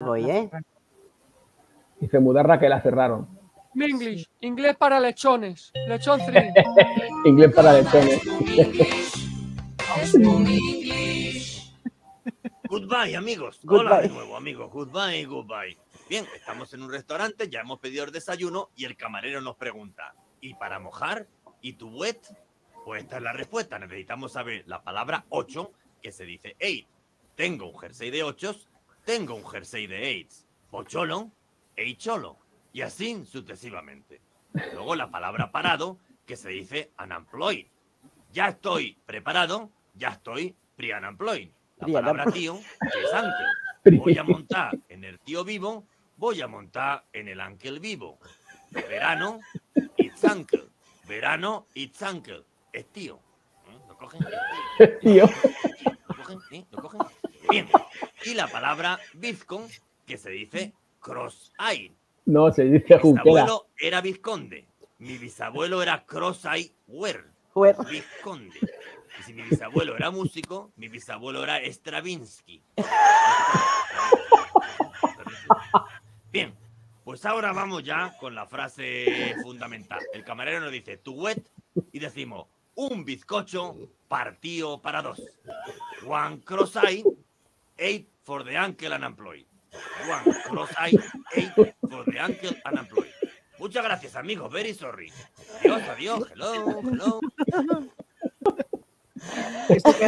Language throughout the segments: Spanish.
voy, ¿eh? Dice Mudarra que la cerraron. Minglish, inglés para lechones. Lechón 3. Inglés para lechones. Goodbye, amigos. Goodbye. Hola de nuevo, amigos. Goodbye, goodbye. Bien, estamos en un restaurante, ya hemos pedido el desayuno y el camarero nos pregunta, ¿y para mojar? ¿Y tu wet? Pues esta es la respuesta. Necesitamos saber la palabra 8, que se dice 8. Tengo un jersey de 8, tengo un jersey de 8. Pocholo, eicholo. Y así sucesivamente. Luego la palabra parado, que se dice unemployed. Ya estoy preparado, ya estoy pre-unemployed. La palabra tío, que es. Voy a montar en el tío vivo, voy a montar en el uncle vivo. Verano, it's uncle. Verano, it's uncle. Es tío. ¿Eh? ¿Lo cogen? ¿Lo cogen? ¿Lo cogen? Bien. Y la palabra bizcon, que se dice cross-eyed. No, se dice Mi bisabuelo era vizconde. Mi bisabuelo era. Juer. Vizconde. Y si mi bisabuelo era músico, mi bisabuelo era Stravinsky. Bien, pues ahora vamos ya con la frase fundamental. El camarero nos dice tu wet y decimos un bizcocho partido para dos. One cross-eye, eight for the uncle unemployed. One cross-eye, eight for the uncle unemployed. Muchas gracias, amigos. Very sorry. Adiós, adiós. Hello, hello. Esto que-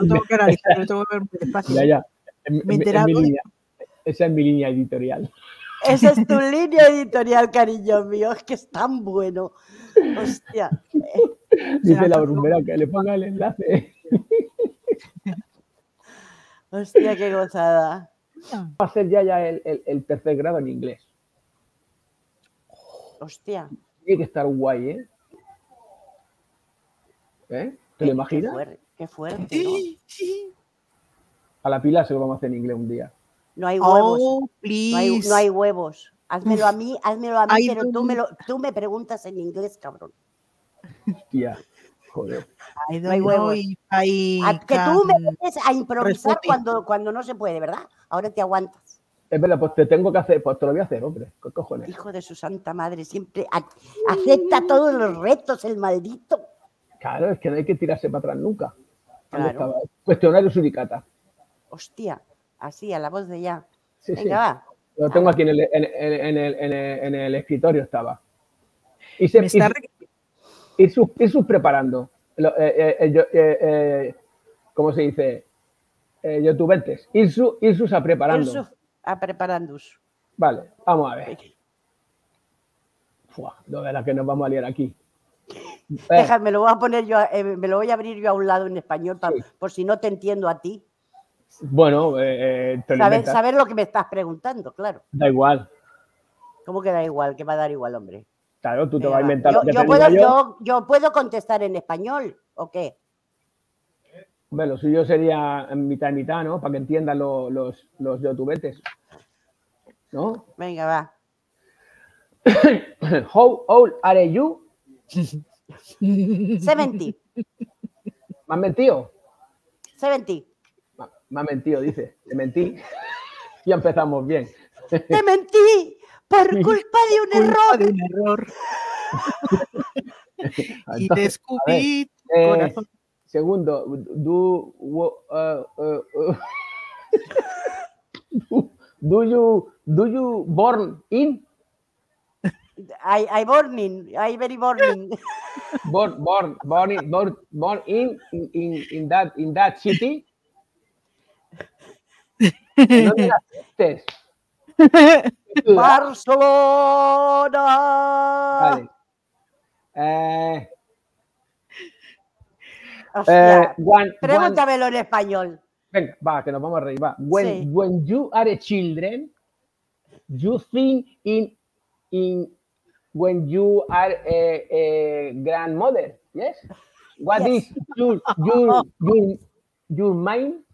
no tengo que analizarlo, tengo que ver muy despacio. Ya, ya. En- Me he en- en enterado mi de- línea. Esa es mi línea editorial. Esa es tu línea editorial, cariño mío. Es que es tan bueno. Hostia. Dice la brumbera que le ponga el enlace. Hostia, qué gozada. Va a ser ya, ya el, el- el tercer grado en inglés. Hostia. Tiene que estar guay, ¿eh? ¿Eh? ¿Te lo Qué imaginas? qué fuerte, ¿no? A la pila se lo vamos a hacer en inglés un día. No hay huevos. Oh, No hay, no hay huevos. Házmelo a mí, házmelo a mí, Ay, pero tú me, lo, tú me preguntas en inglés, cabrón. Tía, joder. I No hay don't know huevos. if I A- que tú me pones a improvisar cuando, cuando no se puede, ¿verdad? Ahora te aguantas. Es verdad, pues te tengo que hacer, pues te lo voy a hacer, hombre. ¿Qué cojones? Hijo de su santa madre, siempre acepta todos los retos, el maldito. Claro, es que no hay que tirarse para atrás nunca. ¿Dónde Claro. Cuestionario suricata. Hostia, así, a la voz de ya. Sí, sí. Va. Lo tengo aquí en el, en, en- en el, en el- en el escritorio estaba. Y se, Me está y- re- ir, sus, ir sus preparando. Eh, eh, eh, ¿Cómo se dice? Youtubers. Ir, su, ir sus a preparando. A preparandus. Vale, vamos a ver. Fua, no verás que nos vamos a liar aquí. Déjame, lo voy a poner yo, me lo voy a abrir yo a un lado en español, Sí. por si no te entiendo a ti. bueno, eh, te lo Saber, lo que me estás preguntando, claro. Da igual. ¿Cómo que da igual? Que va a dar igual, hombre. Claro, tú te vas a inventar yo, lo que yo te puedo, diga yo. yo- yo puedo contestar en español, ¿o qué? Hombre, lo suyo sería en mitad y mitad, ¿no? Para que entiendan lo- los, los youtubetes. ¿No? Venga, va. How old are you? 70, ¿Me has mentido? 70. Me me has mentido, dice. Te mentí. Ya empezamos bien. ¡Te mentí! ¡Por culpa de un culpa error! de un error. Y te Entonces, escupí eh, corazón. segundo, do, uh, uh, uh, do, do you do you born in I, I burning, I very burning. born born born in born, born in, in in in that in that city? Barcelona. Vale. Eh, eh, one- pregúntamelo en español. venga, va, que nos vamos a reír. Va. When, Sí. when you are a children, you think in in when you are a, a grandmother. Yes. What Yes. is your your your your mind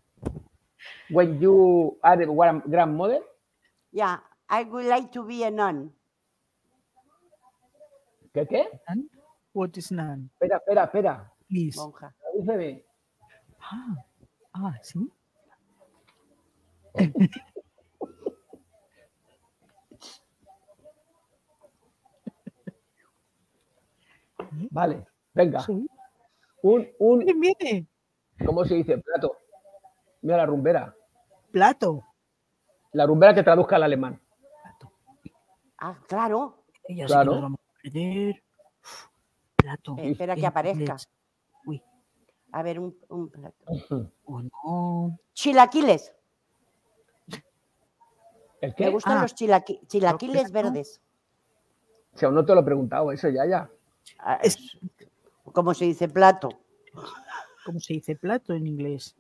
when you are a gran- grandmother? Yeah, I would like to be a nun. ¿Qué qué? What is nun? Espera, espera, espera. Please. Monja. Ah, ah, sí. vale, venga. Un, un. ¿Cómo se dice? Plato. Mira la rumbera. Plato. La rumbera que traduzca al alemán. Ah, claro. Ella Claro. sí que nos vamos a perder. Plato. Eh, espera que aparezca. Uy, A ver, un, un plato. oh no. Chilaquiles. ¿El Me qué? gustan Ah. los chilaqui- chilaquiles verdes. Si aún no te lo he preguntado, eso ya, ya. Ah, Es- ¿Cómo se dice plato? ¿Cómo se dice plato en inglés?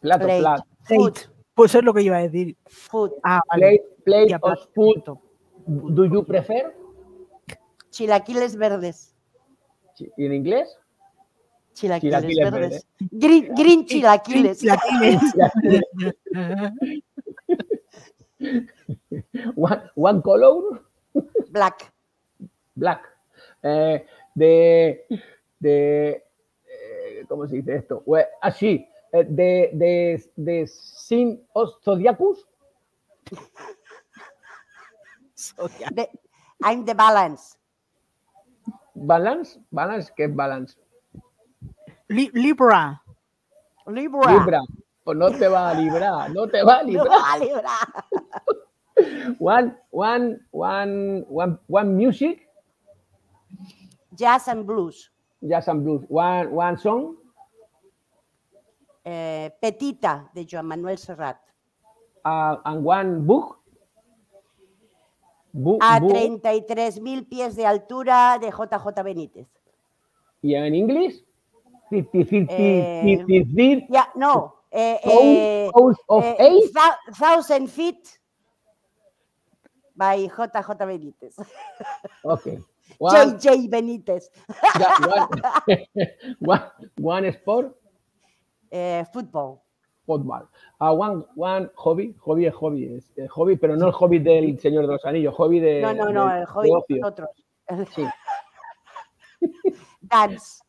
Plato, Plate. plato. Food. Pues es lo que iba a decir. Food. Ah, vale. Plate, plate of food. Do you prefer? Chilaquiles verdes. ¿Y en inglés? Chilaquiles, Chilaquiles verdes. Green, green chilaquiles. Chilaquiles. One, one color, Black. black. Eh, de, de, eh, ¿cómo se dice esto? Así, eh, de, de, de Sin os Zodiacus, Sodia. The- I'm the balance. balance, balance, ¿qué es balance? Li- Libra. Libra. Libra, pues no te va a librar, no te va a No, librar. Libra. One, one, one, one, one music, Jazz and blues. jazz and blues. One, one song, Eh, Petita de Joan Manuel Serrat. uh, and one book. Bu- A bu- 33.000 pies de altura de JJ Benítez. y en inglés, 50, 50, Eh, 50, 50, Ya, no. Eh, eh, of eh, Eight. Thousand Feet by JJ Benítez. Ok. One, JJ Benítez. one, one, sport, Eh, football. Ah, one, one hobby, hobby es hobby, es, es hobby, pero no el hobby del Señor de los Anillos, hobby de. No, no, no, el hobby de nosotros. Sí. Dance.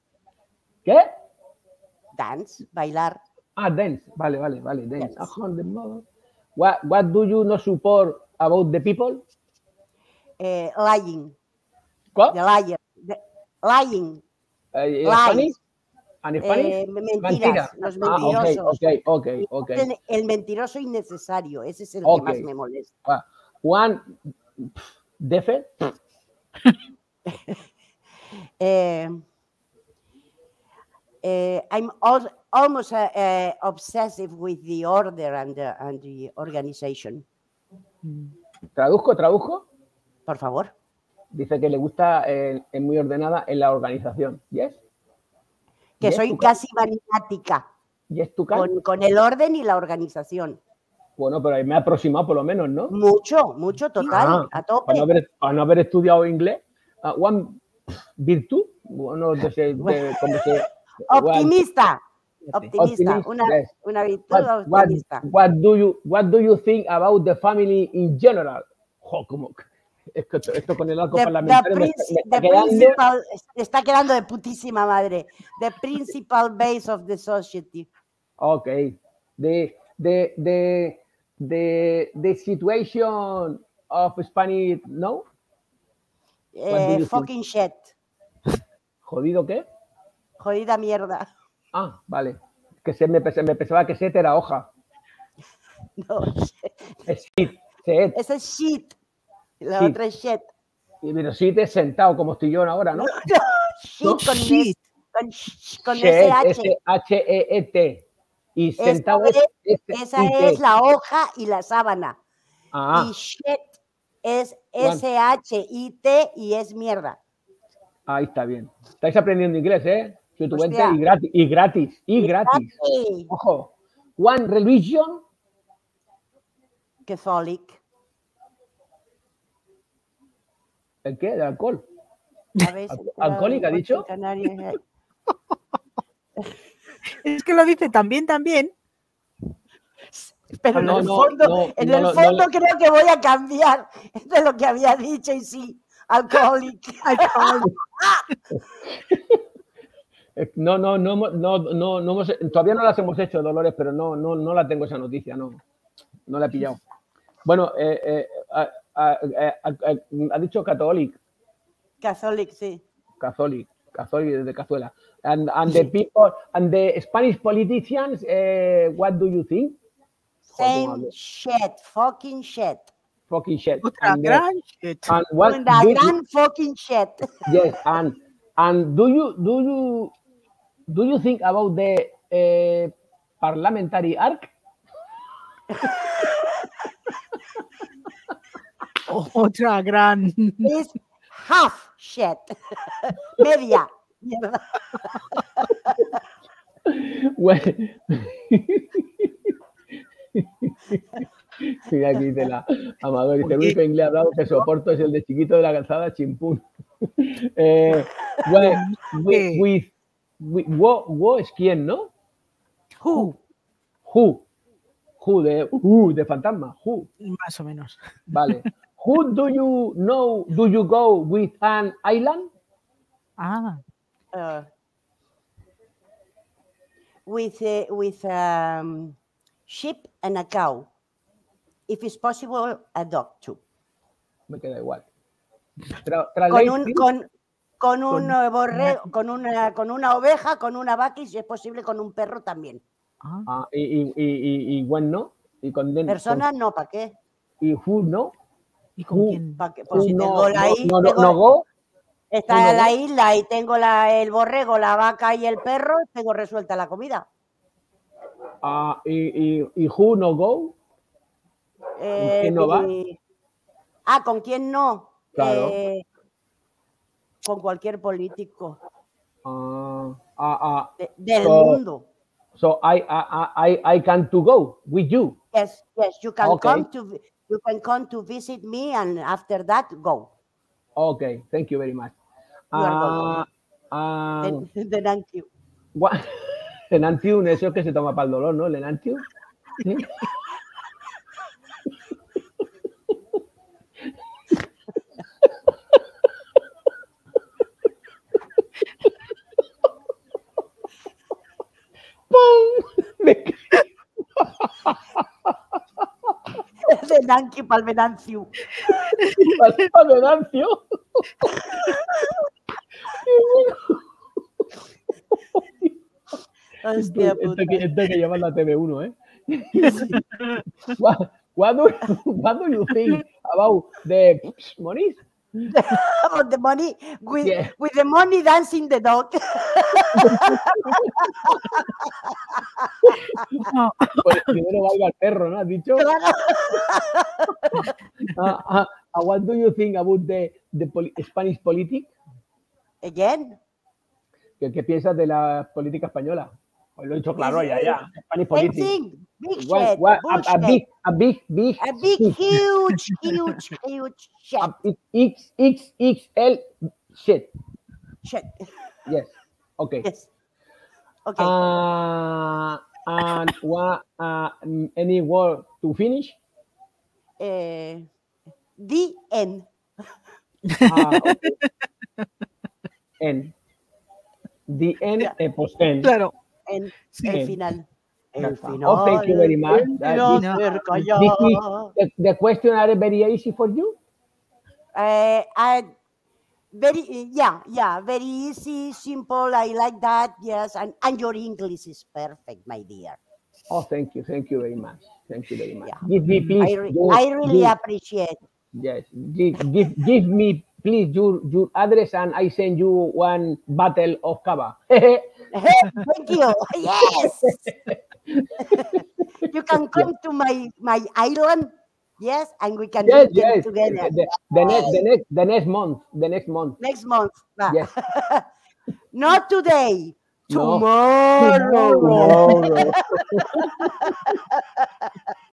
¿Qué? Dance, bailar. Ah, dance. Vale, vale, vale. Dance. Dance. What, what do you not support about the people? Eh, lying. ¿Cuál? The liar. The- lying. Eh, Lies. Eh, mentiras. Mentira. Los Ah, mentirosos. ok, ok, ok. El, el mentiroso innecesario. Ese es el que más me molesta. Ah, One defect. Eh, eh, I'm al- almost uh, uh, obsessive with the order and the, and the organization. Traduzco, traduzco. Por favor. Dice que le gusta, eh, es muy ordenada en la organización. ¿Yes? Que soy casi maniática con, con el orden y la organización. Bueno, pero me ha aproximado por lo menos, ¿no? Mucho, mucho, total, Ah, a Para tope. no haber, para no haber estudiado inglés. Ah, one virtud. Bueno, de- como Optimista, optimista, Optimist, una, yes. una virtud What, what, optimista. what do you what do you think about the family in general? Jo, como esto, esto con el arco The, the parlamentario me, está- quedando. está quedando de putísima madre. The principal base of the society. Ok. The the the the the situation of Spanish, no? Eh, think? fucking shit. Jodido qué? Jodida mierda. Ah, vale. Que se me, me pensaba que set era hoja. No, Es sit, set. es shit. La Shit. otra es shit. Y pero sit es sentado como estoy yo ahora, ¿no? Shit con, Shit. es- con, con Shet, SH. S-H-E-E-T. Y sentado es- es Esa S-I-T. es la hoja y la sábana. Ah, Y shit es. S-H-I-T y es mierda. ahí está bien. Estáis aprendiendo inglés, ¿eh? Y gratis. Y gratis. Y gratis. Ojo. One religion. Catholic. ¿El qué? ¿De alcohol? ¿alcohólica, ha dicho? Es que lo dice también, también. Pero en el fondo, no, en el no, fondo no. creo que voy a cambiar de lo que había dicho y sí. Eh, No, no, no, hemos- no, no, no hemos- todavía no las hemos hecho, Dolores, pero no, no, no la tengo esa noticia, no, no la he pillado. Bueno, eh, eh, a- a- a- a- ha dicho católico. Catholic, sí. Catholic, Catholic de cazuela. And, and the people, and the Spanish politicians, eh, what do you think? Same shit, fucking shit. Fucking shit. Otra And, the- gran shit. and what Una do you- gran fucking shit. yes, and and do you do you do you think about the uh, parliamentary arc? Otra gran. It's half shit. Media. Mierda. Mira aquí dice la Amador, dice, único inglés hablado que soporto es el de chiquito de la calzada chimpún. Eh, well, with, with, with- wo, wo es quién, ¿no? Who? Who. Who de, who de fantasma. Who. Más o menos. Vale. Who do you know? Do you go with an island? Ah, Uh, with a, with um, sheep and a cow. If it's possible, a dog too. Me queda igual. Tra- Con un, con, con un Con borrego, con una, con una oveja, con una vaca y si es posible con un perro también. ah. Y, y, y, y, y when no. Y con den- Personas no, ¿para qué? y who no. ¿Y con Uh, quién? Pues si no, tengo la no, isla, no, no, tengo- no go. está en la isla y tengo la, el borrego, la vaca y el perro, tengo resuelta la comida. Ah, y, y, y who no go. Eh, quién no va? y- Ah, ¿con quién no? Claro. Eh, con cualquier político Ah, ah, ah. de- del So- mundo. So I, I, I, I can to go with you. Yes, yes, you can Okay. come to you can come to visit me and after that go. Okay, thank you very much. You are Ah, ah, Then, then thank you. Enantium, eso que se toma para el dolor, ¿no? El enantium. ¿Sí? Palmenancio. Hostia Esto, puta. que, esto que lleva la TV1, ¿eh? what, what, do, what do you think about the money? The money with, Yeah. with the money dancing the dog. No, Pues primero valga el perro, ¿no? Has dicho. Claro. Ah, ah, ah, what do you think about the, the poli- Spanish politics? Again. ¿Qué, qué piensas de la política española? Pues lo he dicho claro Is- ya, ya. Spanish politics. thing. Big What- shit. what- a, a big, a big, big, A big, huge, huge, huge shit. a big X, X, shit. shit. Yes. Okay. Yes. Okay. Uh, and what, uh, any word to finish? Eh, the end. Ah, okay. N. The N, Yeah. eh, pues N. claro. En, Sí. el final. El final. Oh, thank you very much. el That final is- This is- the, the question are very easy for you? Eh, I- very, yeah, yeah, very easy, simple. I like that. Yes, and, and your English is perfect, my dear. Oh, thank you. Thank you very much. Thank you very much. Yeah. Give me, please. I, re- your- I really your- appreciate. Yes. Give, give, give me, please, your, your address and I send you one bottle of cava. Hey, thank you. Yes. you can come to my my island. Yes, and we can yes, yes. together The, the next, the next, the next month. The next month. next month. Yes. Not today. No. Tomorrow. Tomorrow.